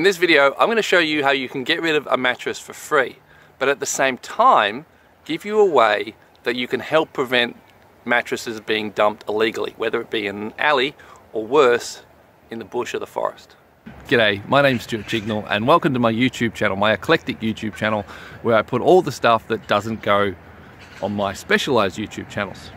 In this video, I'm going to show you how you can get rid of a mattress for free, but at the same time, give you a way that you can help prevent mattresses being dumped illegally, whether it be in an alley or worse, in the bush or the forest. G'day, my name's Stuart Chignell and welcome to my YouTube channel, my eclectic YouTube channel, where I put all the stuff that doesn't go on my specialised YouTube channels.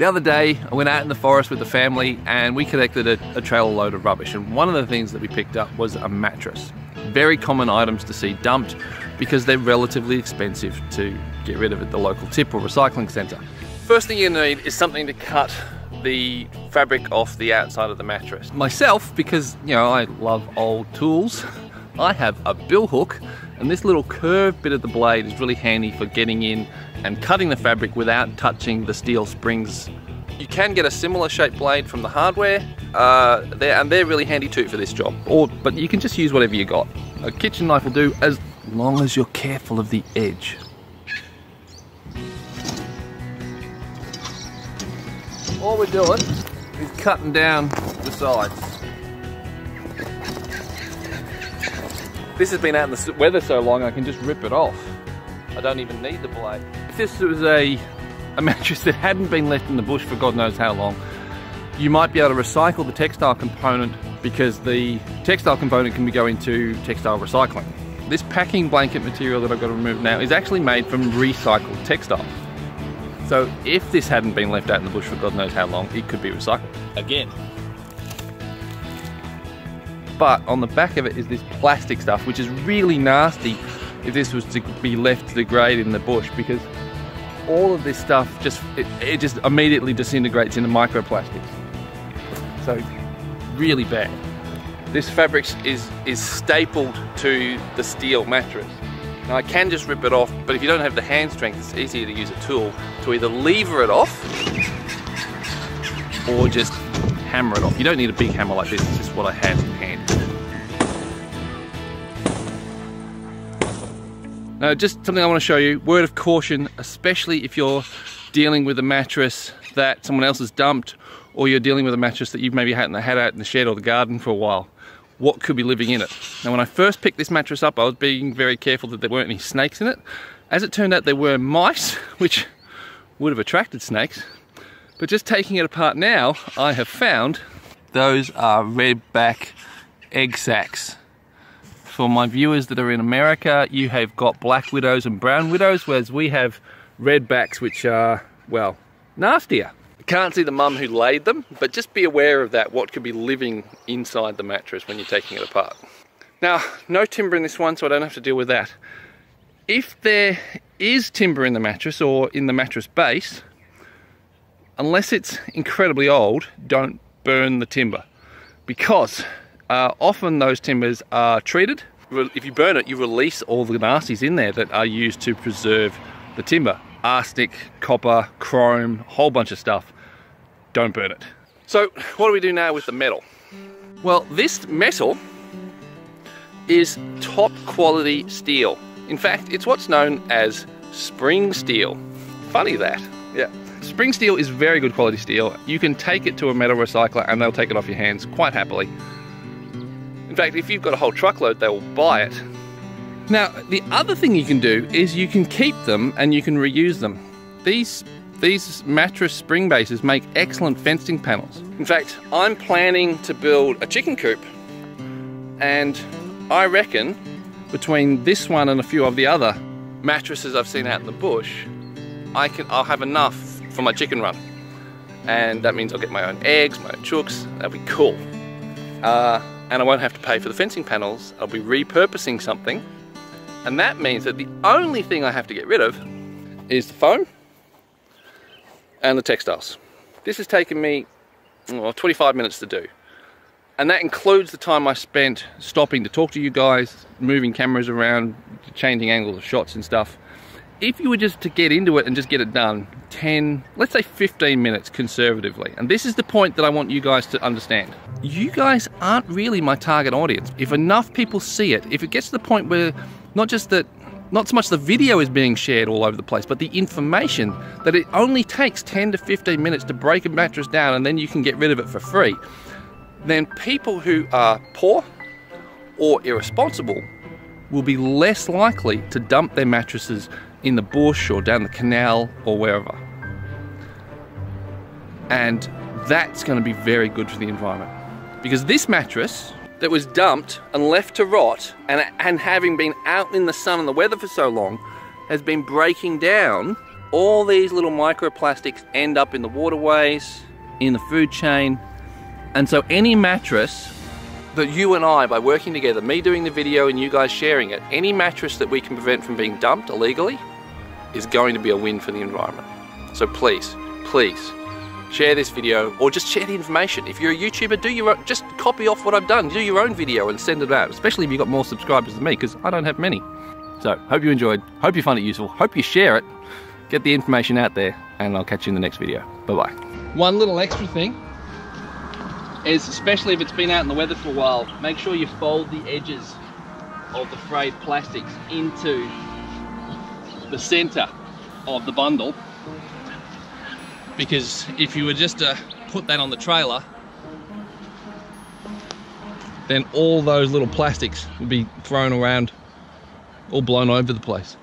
The other day, I went out in the forest with the family and we collected a, a trailer load of rubbish. And one of the things that we picked up was a mattress. Very common items to see dumped because they're relatively expensive to get rid of at the local tip or recycling centre. First thing you need is something to cut the fabric off the outside of the mattress. Myself, because you know I love old tools, I have a billhook and this little curved bit of the blade is really handy for getting in and cutting the fabric without touching the steel springs. You can get a similar shaped blade from the hardware, uh, they're, and they're really handy too for this job. Or, but you can just use whatever you got. A kitchen knife will do as long as you're careful of the edge. All we're doing is cutting down the sides. This has been out in the weather so long I can just rip it off. I don't even need the blade. If this was a, a mattress that hadn't been left in the bush for God knows how long, you might be able to recycle the textile component because the textile component can be go into textile recycling. This packing blanket material that I've got to remove now is actually made from recycled textile. So if this hadn't been left out in the bush for God knows how long, it could be recycled again but on the back of it is this plastic stuff, which is really nasty if this was to be left to degrade in the bush because all of this stuff just it, it just immediately disintegrates into microplastics. So really bad. This fabric is is stapled to the steel mattress. Now I can just rip it off, but if you don't have the hand strength, it's easier to use a tool to either lever it off or just hammer it off. You don't need a big hammer like this, it's just what I have in hand. Now just something I want to show you, word of caution, especially if you're dealing with a mattress that someone else has dumped or you're dealing with a mattress that you've maybe had, had out in the shed or the garden for a while what could be living in it. Now when I first picked this mattress up I was being very careful that there weren't any snakes in it. As it turned out there were mice which would have attracted snakes but just taking it apart now, I have found those are redback egg sacs. For my viewers that are in America, you have got black widows and brown widows, whereas we have redbacks, which are, well, nastier. Can't see the mum who laid them, but just be aware of that, what could be living inside the mattress when you're taking it apart. Now, no timber in this one, so I don't have to deal with that. If there is timber in the mattress or in the mattress base, unless it's incredibly old, don't burn the timber because uh, often those timbers are treated. If you burn it, you release all the nasties in there that are used to preserve the timber. Arsenic, copper, chrome, whole bunch of stuff. Don't burn it. So what do we do now with the metal? Well, this metal is top quality steel. In fact, it's what's known as spring steel. Funny that, yeah. Spring steel is very good quality steel. You can take it to a metal recycler and they'll take it off your hands quite happily. In fact, if you've got a whole truckload, they will buy it. Now, the other thing you can do is you can keep them and you can reuse them. These these mattress spring bases make excellent fencing panels. In fact, I'm planning to build a chicken coop and I reckon between this one and a few of the other mattresses I've seen out in the bush, I can I'll have enough for my chicken run. And that means I'll get my own eggs, my own chooks, that'll be cool. Uh, and I won't have to pay for the fencing panels, I'll be repurposing something. And that means that the only thing I have to get rid of is the foam and the textiles. This has taken me well, 25 minutes to do. And that includes the time I spent stopping to talk to you guys, moving cameras around, changing angles of shots and stuff if you were just to get into it and just get it done 10 let's say 15 minutes conservatively and this is the point that I want you guys to understand. You guys aren't really my target audience. If enough people see it if it gets to the point where not just that not so much the video is being shared all over the place but the information that it only takes 10 to 15 minutes to break a mattress down and then you can get rid of it for free then people who are poor or irresponsible will be less likely to dump their mattresses in the bush or down the canal or wherever. And that's going to be very good for the environment. Because this mattress that was dumped and left to rot and, and having been out in the sun and the weather for so long has been breaking down all these little microplastics end up in the waterways, in the food chain. And so any mattress that you and I, by working together, me doing the video and you guys sharing it, any mattress that we can prevent from being dumped illegally is going to be a win for the environment. So please, please, share this video or just share the information. If you're a YouTuber, do your own, just copy off what I've done, do your own video and send it out, especially if you've got more subscribers than me, because I don't have many. So, hope you enjoyed, hope you find it useful, hope you share it, get the information out there, and I'll catch you in the next video. Bye-bye. One little extra thing is, especially if it's been out in the weather for a while, make sure you fold the edges of the frayed plastics into the center of the bundle. Because if you were just to put that on the trailer then all those little plastics would be thrown around all blown over the place